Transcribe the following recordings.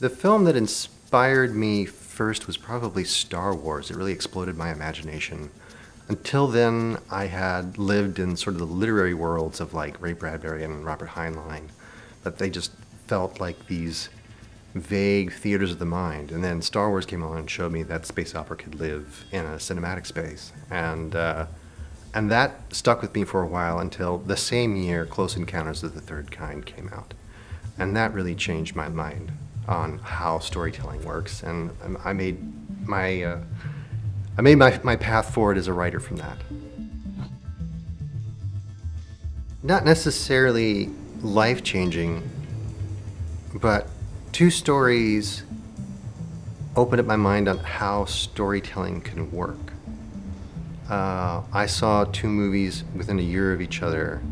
The film that inspired me first was probably Star Wars. It really exploded my imagination. Until then, I had lived in sort of the literary worlds of like Ray Bradbury and Robert Heinlein, but they just felt like these vague theaters of the mind. And then Star Wars came along and showed me that space opera could live in a cinematic space. And, uh, and that stuck with me for a while until the same year Close Encounters of the Third Kind came out. And that really changed my mind on how storytelling works. And I made my, uh, I made my, my path forward as a writer from that. Not necessarily life changing, but two stories opened up my mind on how storytelling can work. Uh, I saw two movies within a year of each other,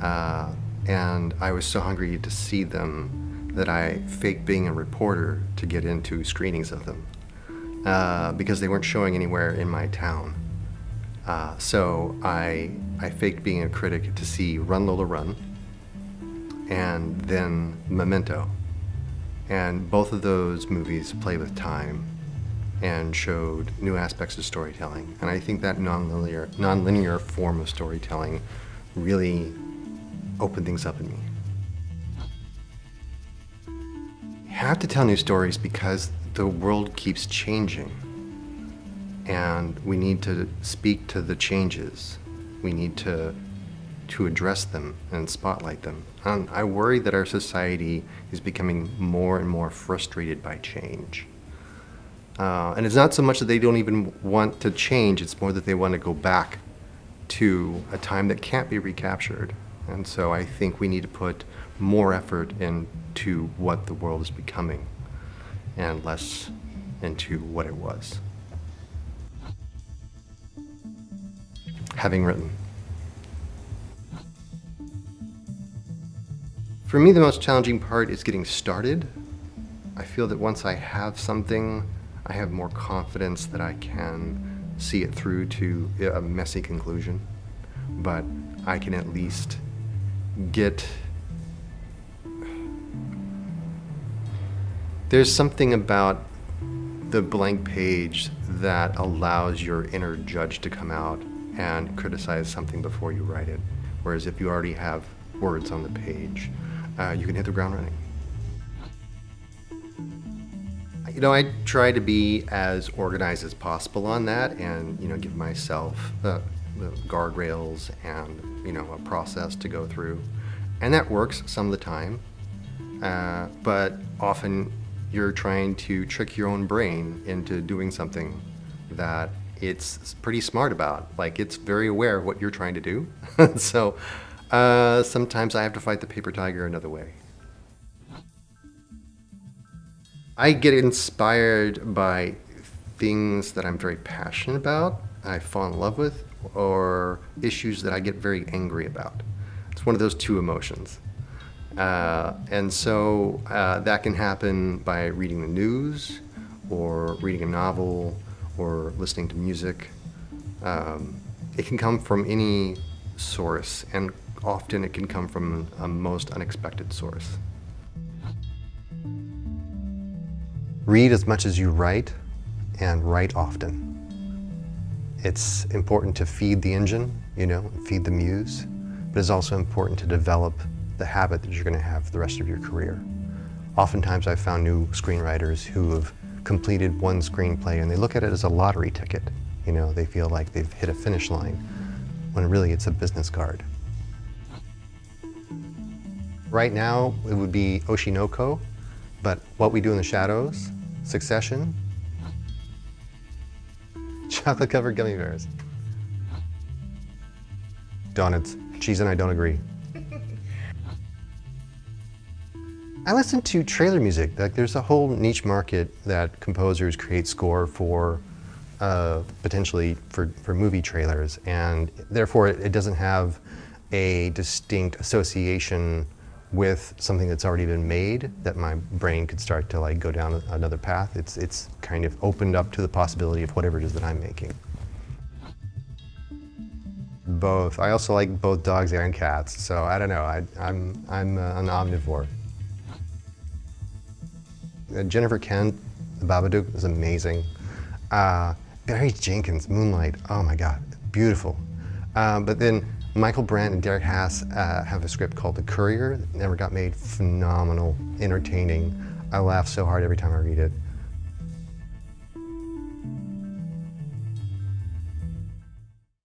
uh, and I was so hungry to see them that I faked being a reporter to get into screenings of them uh, because they weren't showing anywhere in my town. Uh, so I, I faked being a critic to see Run Lola Run and then Memento. And both of those movies play with time and showed new aspects of storytelling. And I think that nonlinear, nonlinear form of storytelling really opened things up in me. Have to tell new stories because the world keeps changing. And we need to speak to the changes. We need to to address them and spotlight them. And I worry that our society is becoming more and more frustrated by change. Uh, and it's not so much that they don't even want to change, it's more that they want to go back to a time that can't be recaptured. And so I think we need to put more effort into what the world is becoming and less into what it was. Having written. For me, the most challenging part is getting started. I feel that once I have something, I have more confidence that I can see it through to a messy conclusion. But I can at least get. There's something about the blank page that allows your inner judge to come out and criticize something before you write it. Whereas if you already have words on the page, uh, you can hit the ground running. You know, I try to be as organized as possible on that and, you know, give myself the guardrails and, you know, a process to go through. And that works some of the time, uh, but often you're trying to trick your own brain into doing something that it's pretty smart about. Like it's very aware of what you're trying to do. so uh, sometimes I have to fight the paper tiger another way. I get inspired by things that I'm very passionate about, I fall in love with, or issues that I get very angry about. It's one of those two emotions. Uh, and so uh, that can happen by reading the news, or reading a novel, or listening to music. Um, it can come from any source, and often it can come from a most unexpected source. Read as much as you write and write often. It's important to feed the engine, you know, feed the muse, but it's also important to develop the habit that you're going to have the rest of your career. Oftentimes I've found new screenwriters who have completed one screenplay and they look at it as a lottery ticket. You know, they feel like they've hit a finish line when really it's a business card. Right now, it would be Oshi no Ko, but What We Do in the Shadows, Succession, chocolate covered gummy bears. Donuts. Cheese and I don't agree. I listen to trailer music. Like there's a whole niche market that composers create score for uh, potentially for, for movie trailers and therefore it, it doesn't have a distinct association with something that's already been made that my brain could start to like go down another path. It's, it's kind of opened up to the possibility of whatever it is that I'm making. Both. I also like both dogs and cats, so I don't know. I, I'm, I'm uh, an omnivore. Uh, Jennifer Kent, The Babadook is amazing. Uh, Barry Jenkins, Moonlight, oh my God, beautiful. Uh, but then Michael Brandt and Derek Haas uh, have a script called The Courier that never got made. Phenomenal, entertaining. I laugh so hard every time I read it.